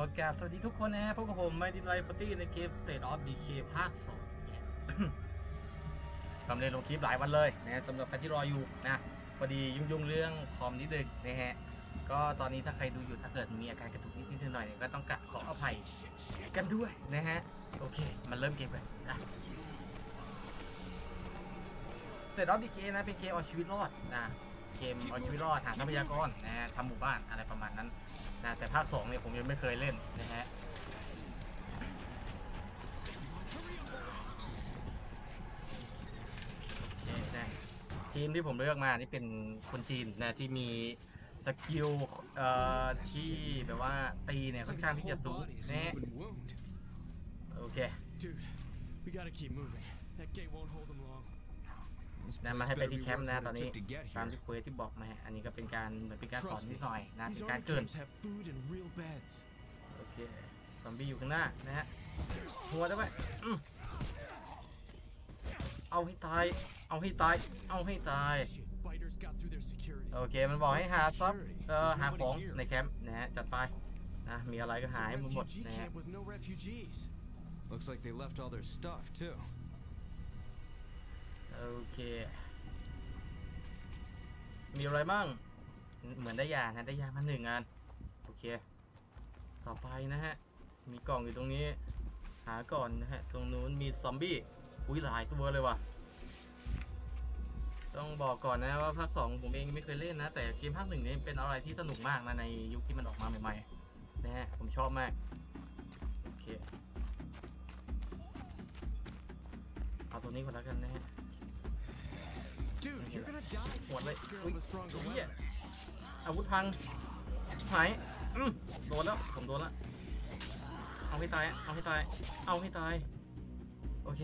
อกราบสวัสดีทุกคนนะฮะพบกับผมไมดิไลฟ์ปาร์ตี้ในเกม State of Decay ภาค2เนี่ยทำเล่นลงคลิปหลายวันเลยนะฮะสำหรับใครที่รออยู่นะพอดียุ่งๆเรื่องคอมนิดนึงนะฮะ ก็ตอนนี้ถ้าใครดูอยู่ถ้าเกิดมีอาการกระตุกนิดๆหน่อยก็ต้องกราบขออภัยกันด้วยนะฮะ โอเค มันเริ่มเกมกันนะ State of Decay นะเป็นเกมเอาชีวิตรอดนะ เกมเอาชีวิตรอดหาทรัพยากรนะฮะทำหมู่บ้านอะไรประมาณนั้นนะแต่ภาคสองเนี่ยผมยังไม่เคยเล่นนะฮะโอเคนะทีมที่ผมเลือกมานี่เป็นคนจีนนะที่มีสกิลเอ่อที่แบบว่าตีเนี่ยค่อนข้างที่จะสูงนะโอเค Dude, we gotta keep moving. That gate won't hold them long. นะมาให้ไปที่แคมป์นะตอนนี้ to get out of here. ที่คุยที่บอกมาฮะอันนี้ก็เป็นการเหมือนเป็นการสอน Trust me, นิดหน่อยนะ these เป็นการ army เกริ่น camps have food and real beds. โอเคซอมบี้อยู่ข้างหน้านะฮะหัวได้ไหมอืมเอาให้ตาย เอาให้ตาย เอาให้ตาย Shit, biters got through their security. โอเค มันบอกให้หาซับเอ่อหาของในแคมป์นะฮะ จัดไป นะ มีอะไรก็ It's หา a ให้มันหมด refugee นะฮะ camp with no refugees. Looks like they left all their stuff too. โอเค มีอะไรบ้าง เหมือนได้ยานะ ได้ยามาหนึ่งอัน โอเค ต่อไปนะฮะ มีกล่องอยู่ตรงนี้ หาก่อนนะฮะ ตรงนู้นมีซอมบี้ อุ้ยหลายตัวเลยว่ะ ต้องบอกก่อนนะว่าภาคสองผมเองไม่เคยเล่นนะ แต่เกมภาคหนึ่งนี่ยเป็นอะไรที่สนุกมากนะในยุคที่มันออกมาใหม่ๆ นะฮะ ผมชอบมาก โอเค เอาตัวนี้ก่อนแล้วกันนะฮะ Dude, you're gonna die. หมดเลย This girl อุ้ย with stronger เหี้ย weapons. อาวุธพังหายอืมโดนแล้ว ผมโดนแล้ว เอาให้ตาย เอาให้ตาย เอาให้ตาย โอเค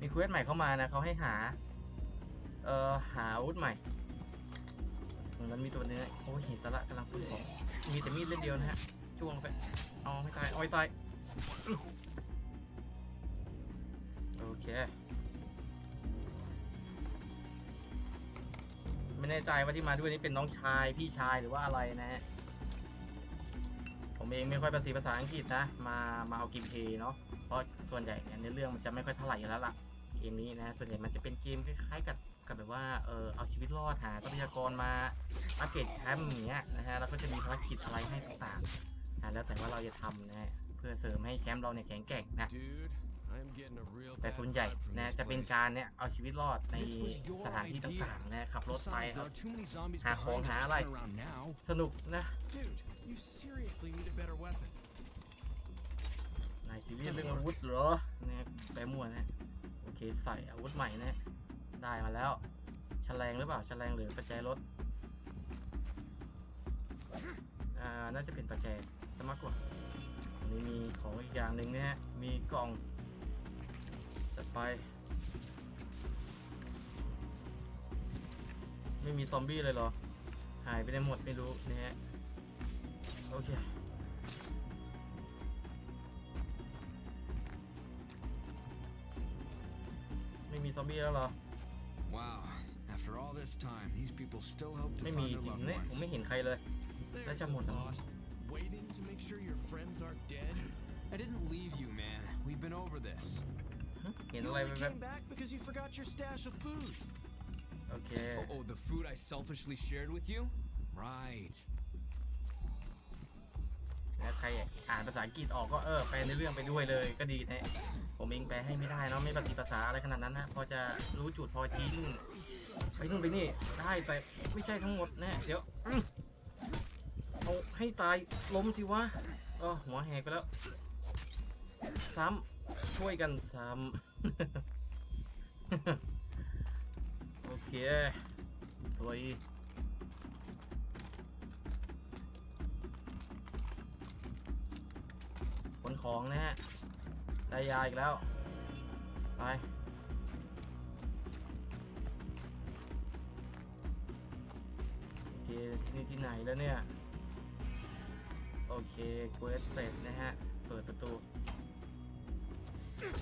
มีเควสใหม่เข้ามานะเขาให้หา เอ่อ หาอาวุธใหม่ตรงนั้นมีตัวเนี้ยโอ้ยหินสาระกำลังพุ่งของ มีแต่มีดเล่มเดียวนะฮะจ้วงลงไป เอาให้ตาย เอาให้ตายอื้อโอเค แน่ใจว่าที่มาด้วยนี่เป็นน้องชายพี่ชายหรือว่าอะไรนะฮะผมเองไม่ค่อยภาษีภาษาอังกฤษนะ มามาเอาเกมเพย์เนาะเพราะส่วนใหญ่เนี่ยในเรื่องมันจะไม่ค่อยเท่าไหร่อยู่แล้วล่ะเกมนี้นะส่วนใหญ่มันจะเป็นเกมคล้ายๆกับกับแบบว่าเออเอาชีวิตรอดหาทรัพยากรมาอัปเกรดแคมป์อย่างเงี้ยนะฮะแล้วก็จะมีภารกิจอะไรให้ต่างๆนะแล้วแต่ว่าเราจะทำนะฮะเพื่อเสริมให้แคมป์เราเนี่ยแข็งแกร่งนะ Dude, I'm getting a real แต่ bad ส่วนใหญ่ vibe from นะ this จะเป็น place. การเนี่ยเอาชีวิตรอดใน This was your สถานที่ idea. ต่างๆนะขับรถไป Besides, there เอา are too many zombies หาของ behind หา us อะไร running around now. สนุกนะ Dude, you seriously need a better weapon. นายซีเรียสเรื่องอาวุธเหรอเนี่ยแปรมั่วนะโอเคใส่อาวุธใหม่นะได้มาแล้วแฉลงหรือเปล่าแฉลงหรือประแจรถอ่าน่าจะเป็นประแจซะมากกว่าอันนี้มีของอีกอย่างหนึ่งนะฮะมีกล่องจัด ไปไม่มีซอมบี้เลยเหรอ หายไปได้หมดไม่รู้นะฮะ โอเค ไม่มีซอมบี้แล้วเหรอ Wow. After all this time, these people still hope to ไม่ find มี their จริง loved เนี่ยผม ones. ไม่เห็นใครเลย There's That's a a motor. thought. Waiting to make sure your friends aren't dead. I didn't leave you, man. We've been over this. หึเห็น You อะไร only แบบ came back because you forgot your stash of food. โอเค Oh, oh, the food I selfishly shared with you? Right. แล้วใครอ่านภาษาอังกฤษออกก็เออแปลในเรื่องไปด้วยเลยก็ดีนะผมเองแปลให้ไม่ได้เนาะไม่ภาษีภาษาอะไรขนาดนั้นนะพอจะรู้จุดพอทิ้งไปนู่นไปนี่ได้แต่ไม่ใช่ทั้งหมดนะเดี๋ยวอื้อเอาให้ตายล้มสิวะเออหัวแหกไปแล้ว ซ้ำ ช่วยกันซ้ำ โอเคตัวอีขนของนะฮะ ได้ยาอีกแล้ว ไปโอเคที่นี่ที่ไหนแล้วเนี่ย โอเคเควสเสร็จนะฮะ เปิดประตู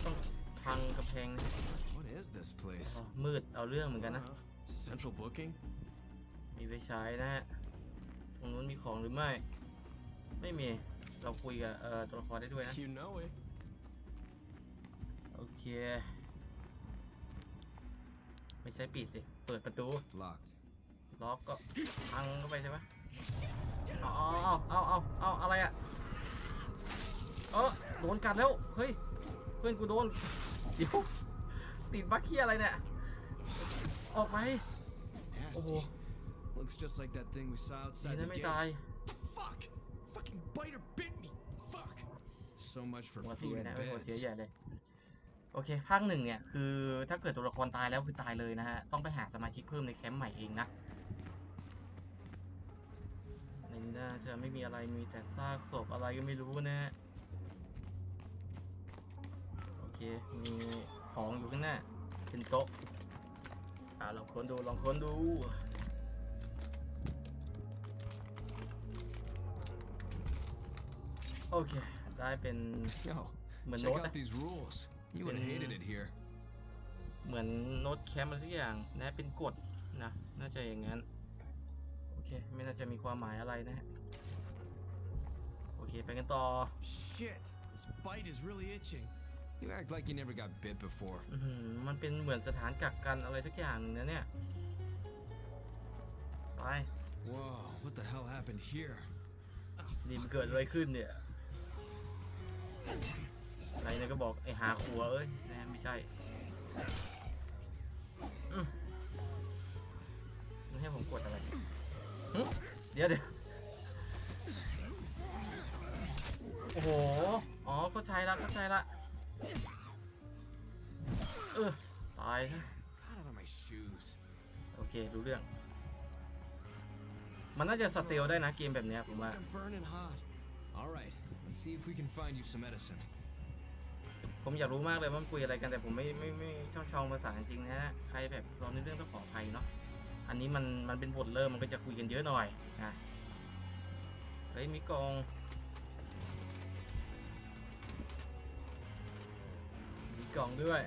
ต้องพังกระเพงนะ What is this place? อ๋อมืดเอาเรื่องเหมือนกันนะ Uh, central booking? มีไฟฉายนะฮะตรงนู้นมีของหรือไม่ ไม่มี เราคุยกับเอ่อตัวละครได้ด้วยนะ You know it. โอเค ไม่ใช่ปิดสิ เปิดประตู Locked. ล็อกก็พังเข้าไปใช่ไหมเอาเอาเอาเอาเอาเอาอะไรอะเออโดนกัดแล้ว เฮ้ยเพื่อนกูโดนเดี๋ยวติดบัคเคียอะไรเนี่ย ออกไป Nasty. Looks just like that thing we saw ดี outside นะ the ไม่ gate. ตาย Fuck! Fucking biter bit me. Fuck. So much for หัวเสีย food นะ and เป็นหัวเสีย beds. ใหญ่เลยโอเค ภาคหนึ่งเนี่ย คือถ้าเกิดตัวละครตายแล้วคือตายเลยนะฮะ ต้องไปหาสมาชิกเพิ่มในแคมป์ใหม่เองนะในนี้น่าจะไม่มีอะไรมีแต่ซากศพอะไรก็ไม่รู้นะฮะ มีของอยู่ข้างหน้า เป็นโต๊ะอ่าลองค้นดู ลองค้นดู โอเค ได้เป็น Yo, เหมือน check โน้ต out นะ these rules. You would have hated it here. เหมือนโน้ตแคมป์อะไรสักอย่างนะเป็นกฎนะ น่าจะอย่างนั้น โอเค ไม่น่าจะมีความหมายอะไรนะฮะโอเค ไปกันต่อ Shit. This bite is really itching. You act like you never got bit before. อือหือมันเป็นเหมือนสถานกักกันอะไรสักอย่างหนึงนะเนี่ย ไป Whoa, what the hell happened here? นี่มันเกิดอะไรขึ้นเนี่ย อะไรเนี่ยก็บอกไอหาขัวเอ้ยนะไม่ใช่อืมมันให้ผมกดอะไรหึเดี๋ยวเดี๋ยวโอ้โห อ๋อเข้าใจละเข้าใจละายซะ Got out of my shoes. โอเครู้เรื่อง มันน่าจะสเตลได้นะเกมแบบเนี้ยผมว่า I'm burning hot. All right, let's see if we can find you some medicine. ผมอยากรู้มากเลยว่ามันคุยอะไรกันแต่ผมไม่ไม่ไม่ช่องช่องภาษาจริงๆนะฮะใครแบบเราในเรื่องต้องขออภัยเนาะอันนี้มันมันเป็นบทเริ่มมันก็จะคุยกันเยอะหน่อยนะเฮ้ยมีกล่องมีกล่องด้วย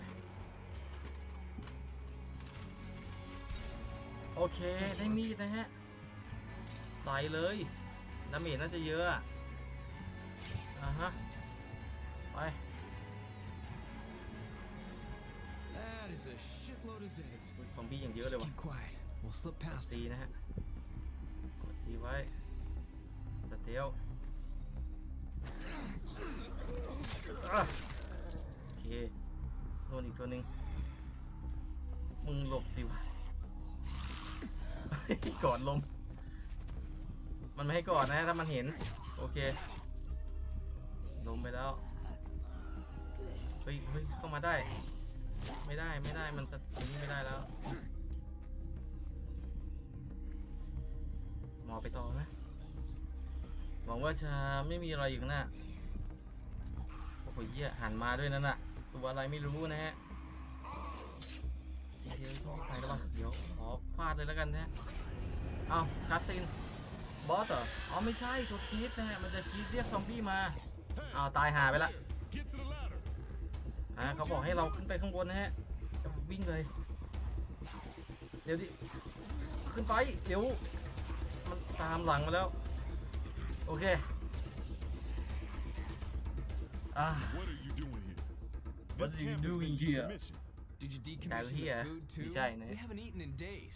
โอเค ได้มีดนะฮะ ใส่เลย damage น่าจะเยอะอะอ่าฮะ ไป That is a shitload of Zeds. ซอมบี้อย่างเยอะเลย Just ว่ะ keep quiet. We'll slip past ซี them. นะฮะ กดซีไว้สเตลอะโอเคโดนอีกตัวหนึ่งมึงหลบสิวะ ก่อนลม มันไม่ให้กอนนะถ้ามันเห็น โอเค ลมไปแล้ว เฮ้ยเฮ้ยเข้ามาได้ ไม่ได้ไม่ได้มันสตนี้ไม่ได้แล้ว หมอไปต่อนะ หวังว่าจะไม่มีอะไรอยู่ข้างหน้า โอ้โหเหี้ยหันมาด้วยนั่นน่ะ ตัวอะไรไม่รู้นะฮะโอเค เลยแล้วกันนะฮะเอาคัสซินบอสเหรออ๋อไม่ใช่ตัวคีดนะฮะมันจะคีดเรียกซอมบี้มาอ้าวตายหาไปละ Get to the ladder. อ่าเขาบอกให้เราขึ้นไปข้างบนนะฮะจะวิ่งเลยเดี๋ยวดิขึ้นไปเดี๋ยวมันตามหลังมาแล้ว โอเคอ่า What are you doing here? What This are you camp has doing been here? decommissioned. Did you Down decommission the here. food too? Beside me. We haven't eaten in days.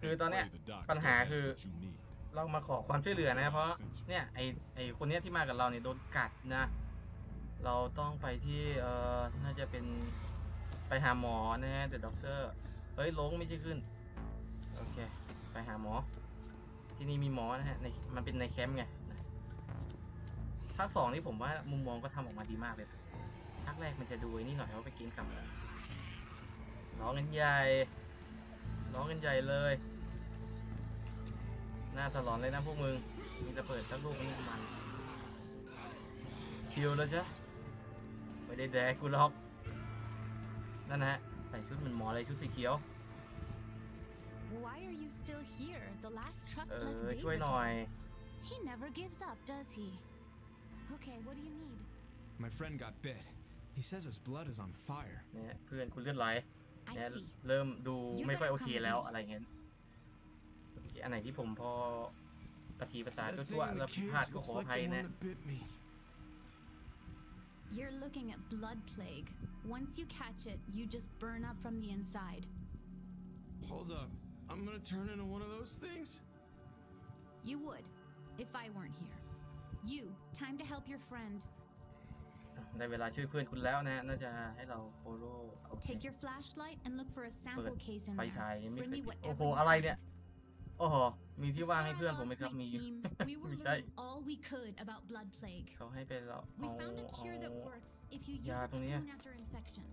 คือ And ตอนเนี้ย pray the doc ปัญหา still has คือ what you need. เรามาขอความช่วยเหลือนะ เพราะเนี่ยไอไอคนเนี้ยที่มากับเราเนี่ยโดนกัดนะ เราต้องไปที่เอ่อน่าจะเป็นไปหาหมอนะฮะแต่ด็อกเตอร์เฮ้ยลงไม่ใช่ขึ้นโอเค ไปหาหมอ ที่นี่มีหมอนะฮะในมันเป็นในแคมป์ไงนะภาคสองนี่ผมว่ามุมมองก็ทำออกมาดีมากเลยภาคแรกมันจะดูไอ้นี่หน่อยว่าไปกินกับร้องกันใหญ่ ร้องกันใหญ่เลย หน้าสลอนเลยนะพวกมึง มีระเบิดสักลูกนี่มันชิวๆแล้วจ้ะไม่ได้แดกกูหรอก นั่นนะฮะ ใส่ชุดเหมือนหมอเลยชุดสีเขียว Why are you still here? The last truck's เอ left อ days ช่วยหน่อย ago. He never gives up, does he? Okay, what do you need? My friend got bit. He says his blood is on fire. เนี่ยเพื่อนคุณเลือดไหล I เนี่ย see. เริ่มดู You ไม่ค่อย better โอเค come with แล้ว me. อะไรเงี้ยโอเคอันไหนที่ผมพอภาษีภาษา That ตัว thing in ๆแล้ว the ผิดพลาด cage ก็ looks ขออ like ภัย the one นะ that bit me. You're looking at blood plague. Once you catch it, you just burn up from the inside. Hold up. I'm gonna turn into one of those things? You would, if I weren't here. You, time to help your friend. ได้เวลาช่วยเพื่อนคุณแล้วนะน่าจะให้เราโฟโล่โอเค Take your flashlight and look for a sample case in ไฟ there. ฉายไม่ Bring เคย me ติดโอ้ whatever โห you อะไรเนี่ย find. โอ้โหมีที่ว่าง Before ให้ I เพื่อนผมไหม lost ครับ my มี team, we were ไม่ใช่ learning all we could about blood plague. เขาให้ไปเรา We เอา found a เอา cure that works if you use Yeah, it tong niya. soon after infection.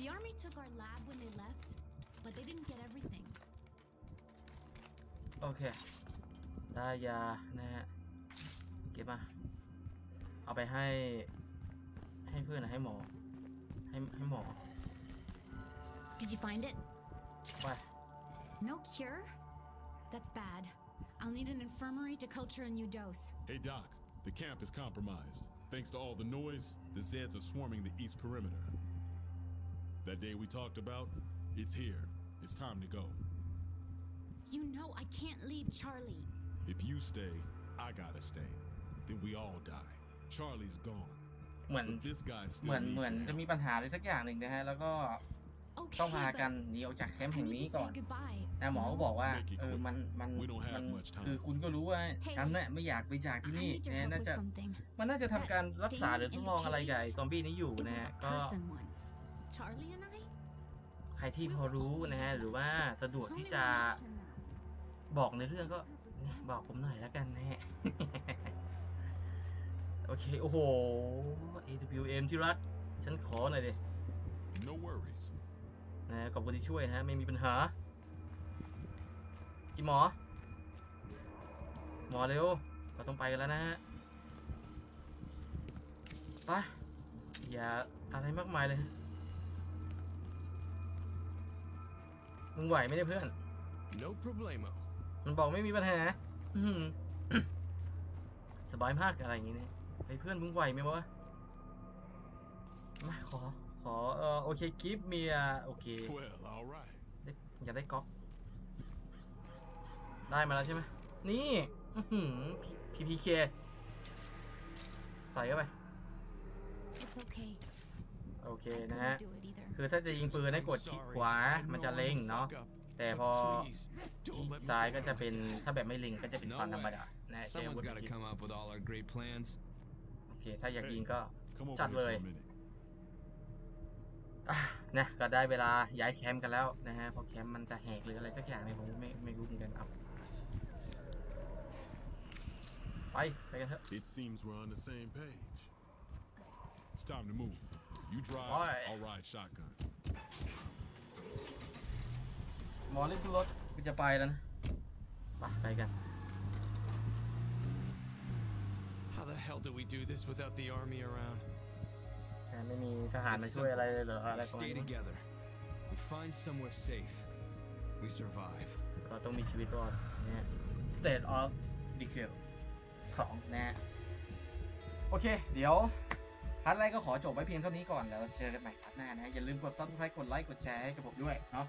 The army took our lab when they left, but they didn't get everything. โอเค ได้ยานะฮะ เก็บมา เอาไปให้ ให้เพื่อนนะให้หมอ ให้ให้หมอ Did you find it? ไป No cure? That's bad. I'll need an infirmary to culture a new dose. Hey, Doc, the camp is compromised. Thanks to all the noise, the Zeds are swarming the east perimeter. That day we talked about, it's here. It's time to go. You know I can't leave Charlie. If you stay, I gotta stay. Then we all die. Charlie's gone. เหมือน But this guy เหมื still อน needs เหมือน your จะมี help. ปัญหาอะไรสักอย่างหนึ่งนะฮะ แล้วก็ Okay, ต้องพากัน but หนีออกจากแคมป์ I แห่ง need นี้ to ก่อ say น goodbye. นะหมอ you ก็ know? บอกว่า Make it เออ quick. มัน มัน We don't have มัน much time. คือคุณก็รู้ว่า Hey. ฉันเนี่ยไม่อยากไปจากที่ I นี่ need your นะ help น่า with จะ something. มันน่าจะทำการรักษา Thing หรือทด in ลอง the อะไรกับไอ้ cage. ซอมบี้นี้อยู่ It นะ was ฮะ a ก็ person once. Charlie and I? ใครที่พอรู้นะฮะ หรือว่าสะดวก There's ที่ only จะ one option now. บอกในเรื่องก็บอกผมหน่อยแล้วกันนะฮะ โอเค โอ้โห AWM ที่รัก ฉันขอหน่อยดิ No worries. นะฮะขอบคุณที่ช่วยนะฮะไม่มีปัญหากี่หมอ หมอเร็ว เราต้องไปกันแล้วนะฮะไปอย่าอะไรมากมายเลย มึงไหวไหมเนี่ยเพื่อน No problemo. มันบอกไม่มีปัญหาอื้อหือสบายมากอะไรอย่างงี้เนี่ย ไอ้เพื่อนมึงไหวไหมวะมาขอ ขอ เออโอเคกิฟเมียโอเค Well, all right. ได้อยากได้ก๊อก ได้มาแล้วใช่ไหม นี่อือหือพีพีเคใส่เข้าไป It's okay. โอเค I นะฮะ couldn't do it either. คือถ้าจะยิงปืนให้กดคลิก Sorry. ขวา I มัน know จะ I'm เล็ง a เนาะ fuck up, แต่พ but อ please, คลิ don't ก let me ซ้ายก็ go. จะเป็นถ้าแบบไม่เล็งก็จะเป็น No ฟันธรรม way. ดานะใช้อาวุ Someone's ธ got to จริง come up with all our great plans. โอเคถ้าอยากยิงก็ Come over Chặt here for lời. a minute. อะนะก็ได้เวลาย้ายแคมป์กันแล้วนะฮะเพราะแคมป์มันจะแหกหรืออะไรสักอย่างเนี่ยผมไม่ไม่รู้เหมือนกันเอาไปไปกันเถอะ It seems we're on the same page. It's time to move. You drive, Alright. I'll ride shotgun. หมอรีบขึ้นรถกูจะไปแล้วนะไปไปกัน How the hell do we do this without the army around? แต่ไม่มีทหารมาช่วยอะไรเลยเหรออะไร We ประมาณ stay นี้ together. We find somewhere safe. We survive. เราต้องมีชีวิตรอดนะฮะ State of Decay สองนะฮะโอเค เดี๋ยว part แรกก็ขอจบไว้เพียงเท่านี้ก่อนแล้วเจอกันใหม่ part หน้านะฮะอย่าลืมกด subscribe กดไลค์กดแชร์ให้กับผมด้วยเนาะ